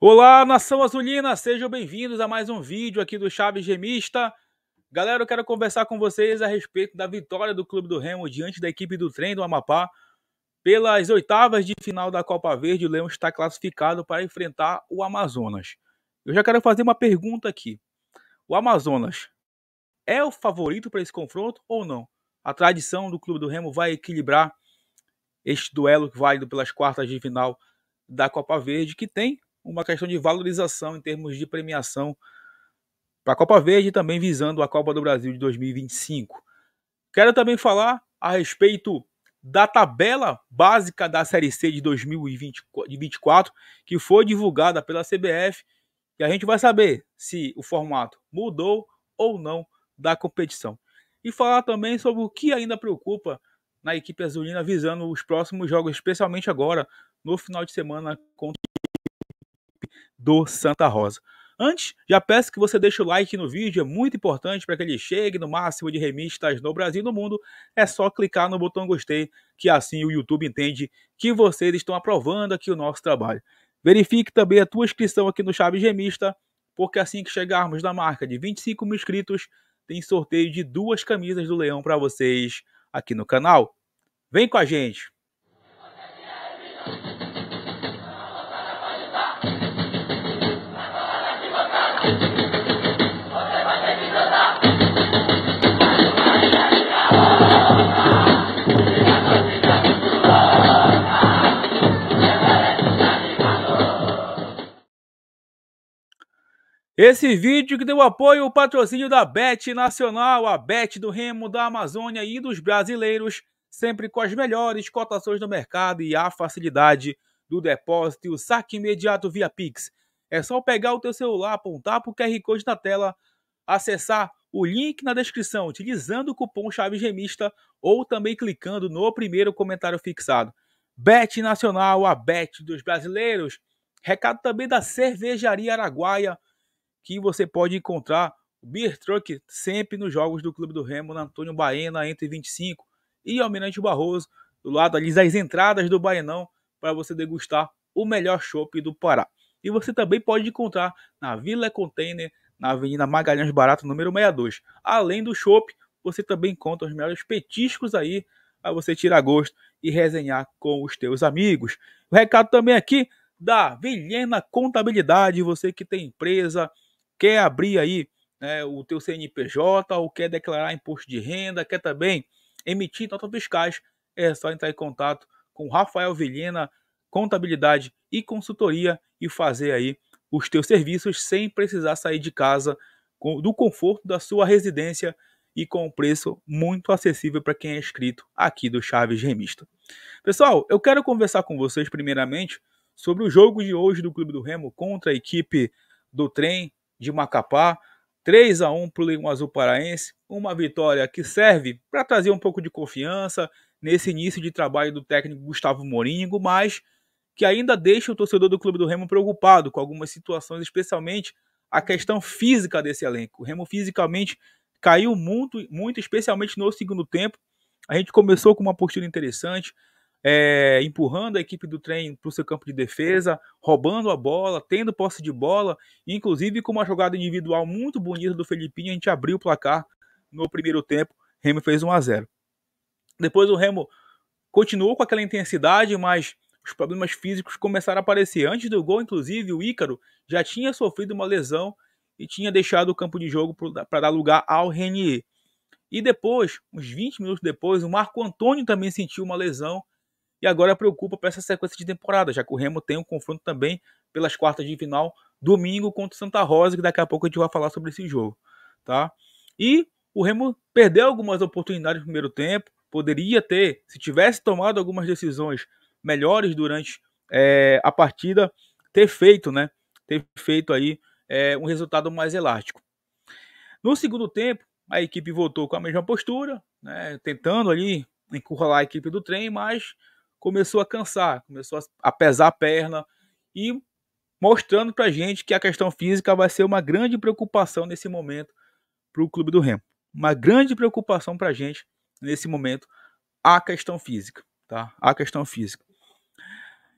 Olá, nação azulina, sejam bem-vindos a mais um vídeo aqui do Chaves Gemista. Galera, eu quero conversar com vocês a respeito da vitória do Clube do Remo diante da equipe do trem do Amapá. Pelas oitavas de final da Copa Verde, o Leão está classificado para enfrentar o Amazonas. Eu já quero fazer uma pergunta aqui. O Amazonas é o favorito para esse confronto ou não? A tradição do Clube do Remo vai equilibrar este duelo válido pelas quartas de final da Copa Verde, que tem uma questão de valorização em termos de premiação para a Copa Verde e também visando a Copa do Brasil de 2025. Quero também falar a respeito da tabela básica da Série C de 2024, que foi divulgada pela CBF, e a gente vai saber se o formato mudou ou não da competição. E falar também sobre o que ainda preocupa na equipe azulina visando os próximos jogos, especialmente agora no final de semana contra do Santa Rosa. Antes, já peço que você deixe o like no vídeo, é muito importante para que ele chegue no máximo de remistas no Brasil e no mundo. É só clicar no botão gostei, que assim o YouTube entende que vocês estão aprovando aqui o nosso trabalho. Verifique também a tua inscrição aqui no Chaves Remista, porque assim que chegarmos na marca de 25 mil inscritos, tem sorteio de duas camisas do Leão para vocês aqui no canal. Vem com a gente! Esse vídeo que deu apoio ao patrocínio da Bet Nacional, a Bet do Remo da Amazônia e dos brasileiros, sempre com as melhores cotações do mercado e a facilidade do depósito e o saque imediato via Pix. É só pegar o teu celular, apontar para o QR Code na tela, acessar o link na descrição utilizando o cupom Chaves Remista ou também clicando no primeiro comentário fixado. Bet Nacional, a Bet dos brasileiros. Recado também da Cervejaria Araguaia, que você pode encontrar o Beer Truck sempre nos jogos do Clube do Remo, na Antônio Baena, entre 25 e Almirante Barroso, do lado ali das entradas do Baenão, para você degustar o melhor chopp do Pará. E você também pode encontrar na Vila Container, na Avenida Magalhães Barato, número 62. Além do chopp, você também encontra os melhores petiscos aí para você tirar gosto e resenhar com os teus amigos. O recado também aqui da Vilhena Contabilidade, você que tem empresa, quer abrir aí né, o teu CNPJ ou quer declarar imposto de renda, quer também emitir notas fiscais, é só entrar em contato com Rafael Vilhena, contabilidade e consultoria e fazer aí os teus serviços sem precisar sair de casa, do conforto da sua residência e com um preço muito acessível para quem é inscrito aqui do Chaves Remista. Pessoal, eu quero conversar com vocês primeiramente sobre o jogo de hoje do Clube do Remo contra a equipe do Trem de Macapá. 3 a 1 para o Leão Azul Paraense, uma vitória que serve para trazer um pouco de confiança nesse início de trabalho do técnico Gustavo Moringo, mas que ainda deixa o torcedor do Clube do Remo preocupado com algumas situações, especialmente a questão física desse elenco. O Remo fisicamente caiu muito, muito especialmente no segundo tempo. A gente começou com uma postura interessante, é, empurrando a equipe do trem para o seu campo de defesa, roubando a bola, tendo posse de bola, inclusive com uma jogada individual muito bonita do Felipinho, a gente abriu o placar no primeiro tempo, Remo fez 1 a 0. Depois o Remo continuou com aquela intensidade, mas os problemas físicos começaram a aparecer. Antes do gol, inclusive, o Ícaro já tinha sofrido uma lesão e tinha deixado o campo de jogo para dar lugar ao Renier. E depois, uns 20 minutos depois, o Marco Antônio também sentiu uma lesão e agora preocupa para essa sequência de temporada, já que o Remo tem um confronto também pelas quartas de final, domingo contra Santa Rosa, que daqui a pouco a gente vai falar sobre esse jogo, tá? E o Remo perdeu algumas oportunidades no primeiro tempo, poderia ter, se tivesse tomado algumas decisões melhores durante é, a partida, ter feito, né? Ter feito aí é, um resultado mais elástico. No segundo tempo, a equipe voltou com a mesma postura, né, tentando ali encurralar a equipe do trem, mas começou a cansar, começou a pesar a perna e mostrando para gente que a questão física vai ser uma grande preocupação nesse momento para o clube do Remo. Uma grande preocupação para a gente nesse momento a questão física, tá? A questão física.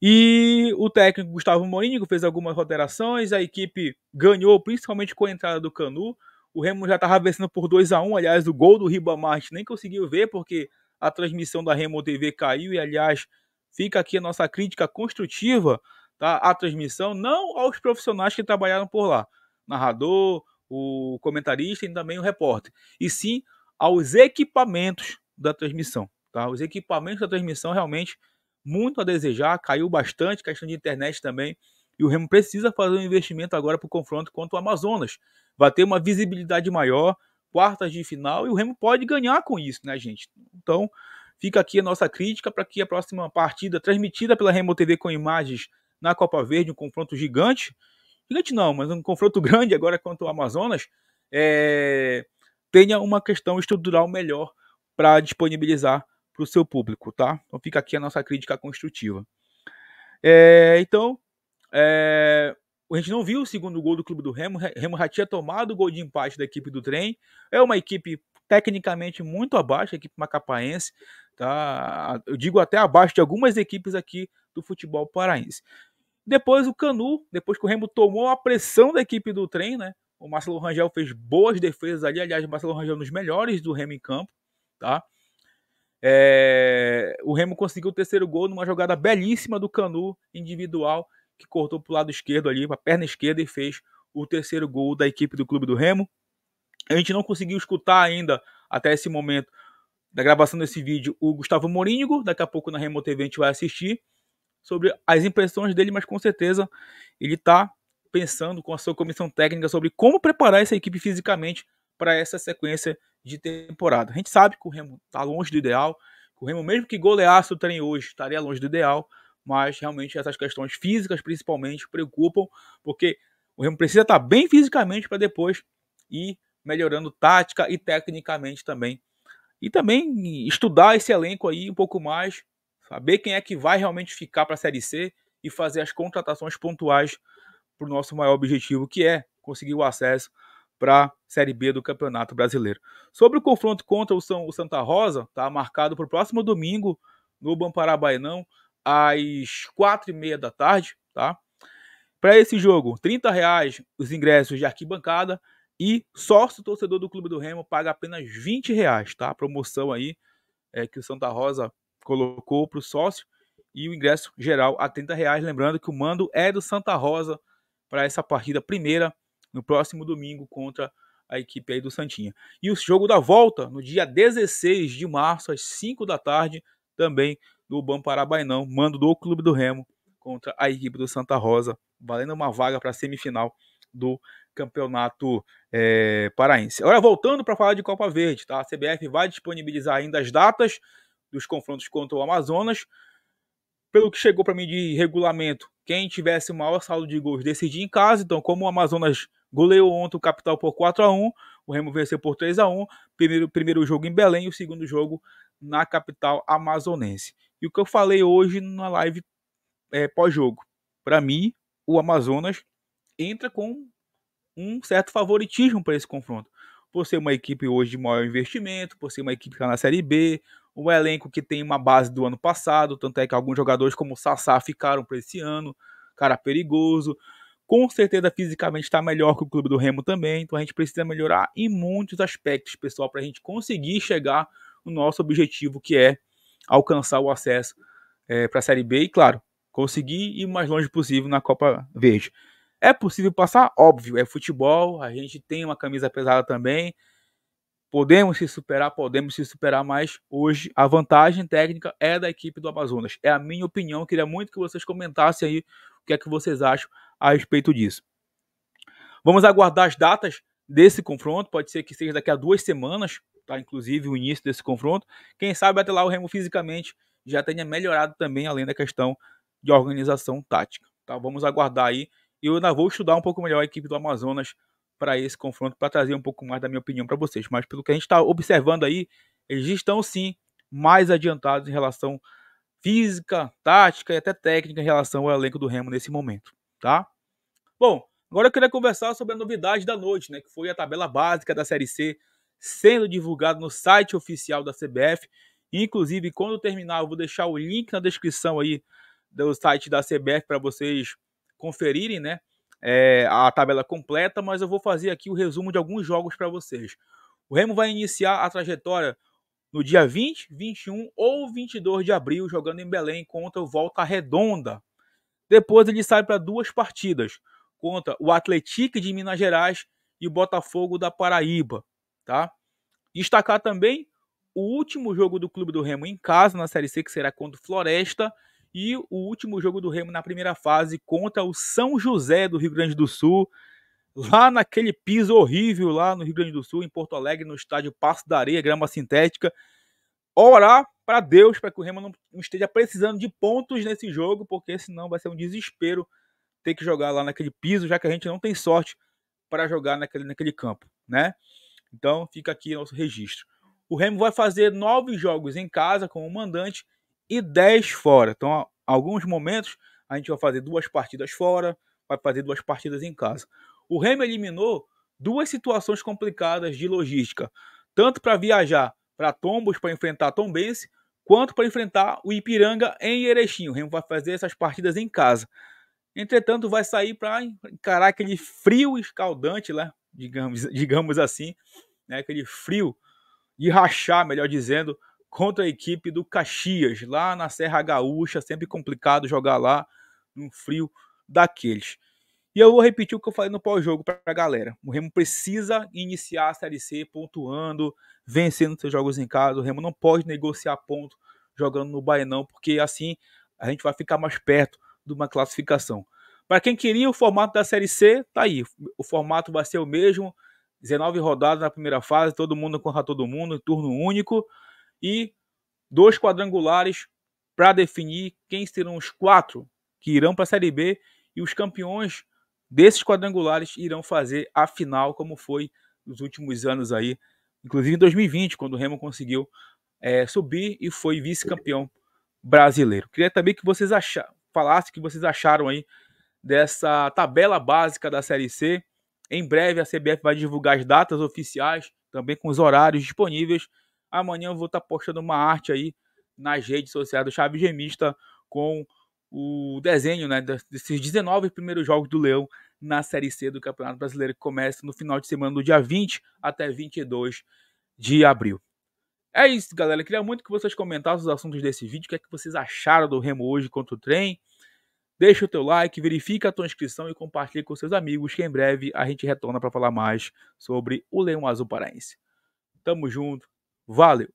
E o técnico Gustavo Mourinho fez algumas alterações, a equipe ganhou, principalmente com a entrada do Canu. O Remo já estava vencendo por 2 a 1 aliás, o gol do Ribamar nem conseguiu ver, porque a transmissão da Remo TV caiu, e aliás, fica aqui a nossa crítica construtiva tá, à transmissão, não aos profissionais que trabalharam por lá, narrador, o comentarista e também o repórter, e sim aos equipamentos da transmissão. Tá? Os equipamentos da transmissão realmente muito a desejar, caiu bastante, questão de internet também. E o Remo precisa fazer um investimento agora para o confronto contra o Amazonas. Vai ter uma visibilidade maior, quartas de final, e o Remo pode ganhar com isso, né, gente? Então, fica aqui a nossa crítica para que a próxima partida, transmitida pela Remo TV com imagens na Copa Verde, um confronto gigante, gigante não, mas um confronto grande agora contra o Amazonas, é, tenha uma questão estrutural melhor para disponibilizar para o seu público, tá? Então fica aqui a nossa crítica construtiva. É, então, é, a gente não viu o segundo gol do clube do Remo. Remo já tinha tomado o gol de empate da equipe do trem. É uma equipe tecnicamente muito abaixo, a equipe macapaense, tá? Eu digo até abaixo de algumas equipes aqui do futebol paraense. Depois o Canu, depois que o Remo tomou a pressão da equipe do trem, né? O Marcelo Rangel fez boas defesas ali, aliás, o Marcelo Rangel é um dos melhores do Remo em campo, tá? É, o Remo conseguiu o terceiro gol numa jogada belíssima do Canu individual, que cortou para o lado esquerdo ali, para a perna esquerda e fez o terceiro gol da equipe do Clube do Remo. A gente não conseguiu escutar ainda, até esse momento, da gravação desse vídeo, o Gustavo Morínigo. Daqui a pouco na Remo TV a gente vai assistir sobre as impressões dele, mas com certeza ele está pensando com a sua comissão técnica sobre como preparar essa equipe fisicamente para essa sequência de temporada. A gente sabe que o Remo está longe do ideal, o Remo, mesmo que goleasse o trem hoje, estaria longe do ideal, mas realmente essas questões físicas principalmente preocupam, porque o Remo precisa estar tá bem fisicamente para depois ir melhorando tática e tecnicamente também. E também estudar esse elenco aí um pouco mais, saber quem é que vai realmente ficar para a Série C e fazer as contratações pontuais para o nosso maior objetivo, que é conseguir o acesso para a Série B do Campeonato Brasileiro. Sobre o confronto contra o, São, o Santa Rosa, tá marcado para o próximo domingo no Bamparabainão, às quatro e meia da tarde, tá? Para esse jogo, 30 reais os ingressos de arquibancada e sócio torcedor do Clube do Remo paga apenas 20 reais, tá? A promoção aí é, que o Santa Rosa colocou para o sócio e o ingresso geral a 30 reais. Lembrando que o mando é do Santa Rosa para essa partida primeira no próximo domingo contra a equipe aí do Santinha. E o jogo da volta no dia 16 de março, às 5 da tarde, também no Bamparabainão, mando do Clube do Remo contra a equipe do Santa Rosa, valendo uma vaga para a semifinal do Campeonato é, Paraense. Agora, voltando para falar de Copa Verde, tá? a CBF vai disponibilizar ainda as datas dos confrontos contra o Amazonas. Pelo que chegou para mim de regulamento, quem tivesse o maior saldo de gols decidia em casa. Então, como o Amazonas Goleou ontem o Capital por 4 a 1 o Remo venceu por 3 a 1 primeiro, primeiro jogo em Belém e o segundo jogo na capital amazonense. E o que eu falei hoje na live é, pós-jogo. Para mim, o Amazonas entra com um certo favoritismo para esse confronto. Por ser uma equipe hoje de maior investimento, por ser uma equipe que está na Série B, um elenco que tem uma base do ano passado, tanto é que alguns jogadores como o Sassá ficaram para esse ano, cara perigoso com certeza fisicamente está melhor que o clube do Remo também, então a gente precisa melhorar em muitos aspectos, pessoal, para a gente conseguir chegar no nosso objetivo, que é alcançar o acesso é, para a Série B e, claro, conseguir ir o mais longe possível na Copa Verde. É possível passar? Óbvio, é futebol, a gente tem uma camisa pesada também, podemos se superar, podemos se superar, mas hoje a vantagem técnica é da equipe do Amazonas. É a minha opinião, queria muito que vocês comentassem aí o que é que vocês acham a respeito disso. Vamos aguardar as datas desse confronto, pode ser que seja daqui a duas semanas, tá? inclusive o início desse confronto. Quem sabe até lá o Remo fisicamente já tenha melhorado também, além da questão de organização tática. Tá? Vamos aguardar aí. E eu ainda vou estudar um pouco melhor a equipe do Amazonas para esse confronto, para trazer um pouco mais da minha opinião para vocês. Mas pelo que a gente está observando aí, eles estão sim mais adiantados em relação física, tática e até técnica em relação ao elenco do Remo nesse momento, tá? Bom, agora eu queria conversar sobre a novidade da noite, né, que foi a tabela básica da Série C sendo divulgado no site oficial da CBF. Inclusive, quando terminar, eu vou deixar o link na descrição aí do site da CBF para vocês conferirem, né? É, a tabela completa, mas eu vou fazer aqui o resumo de alguns jogos para vocês. O Remo vai iniciar a trajetória no dia 20, 21 ou 22 de abril, jogando em Belém contra o Volta Redonda. Depois ele sai para duas partidas contra o Atlético de Minas Gerais e o Botafogo da Paraíba, tá? Destacar também o último jogo do Clube do Remo em casa na Série C, que será contra o Floresta, e o último jogo do Remo na primeira fase contra o São José do Rio Grande do Sul, lá naquele piso horrível lá no Rio Grande do Sul, em Porto Alegre, no estádio Passo da Areia, grama sintética. Orar para Deus para que o Remo não esteja precisando de pontos nesse jogo, porque senão vai ser um desespero ter que jogar lá naquele piso, já que a gente não tem sorte para jogar naquele, naquele campo, né? Então fica aqui nosso registro. O Remo vai fazer nove jogos em casa com o mandante e 10 fora. Então, alguns momentos a gente vai fazer duas partidas fora, vai fazer duas partidas em casa. O Remo eliminou duas situações complicadas de logística, tanto para viajar para Tombos para enfrentar Tombense, quanto para enfrentar o Ipiranga em Erechim. O Remo vai fazer essas partidas em casa. Entretanto, vai sair para encarar aquele frio escaldante, né? digamos, digamos assim, né? aquele frio de rachar, melhor dizendo, contra a equipe do Caxias, lá na Serra Gaúcha, sempre complicado jogar lá num frio daqueles. E eu vou repetir o que eu falei no pós-jogo para a galera. O Remo precisa iniciar a Série C pontuando, vencendo seus jogos em casa. O Remo não pode negociar ponto jogando no Baenão, porque assim a gente vai ficar mais perto de uma classificação. Para quem queria o formato da Série C, tá aí. O formato vai ser o mesmo. 19 rodadas na primeira fase, todo mundo contra todo mundo, turno único e dois quadrangulares para definir quem serão os quatro que irão para a Série B e os campeões desses quadrangulares irão fazer a final, como foi nos últimos anos aí, inclusive em 2020, quando o Remo conseguiu é, subir e foi vice-campeão brasileiro. Queria também que vocês falassem o que vocês acharam aí dessa tabela básica da Série C. Em breve a CBF vai divulgar as datas oficiais, também com os horários disponíveis Amanhã eu vou estar tá postando uma arte aí nas redes sociais do Chave Gemista com o desenho né, desses 19 primeiros jogos do Leão na Série C do Campeonato Brasileiro, que começa no final de semana do dia 20 até 22 de abril. É isso, galera. queria muito que vocês comentassem os assuntos desse vídeo. O que é que vocês acharam do Remo hoje contra o trem? Deixa o teu like, verifica a tua inscrição e compartilhe com seus amigos, que em breve a gente retorna para falar mais sobre o Leão Azul Paraense. Tamo junto. Valeu!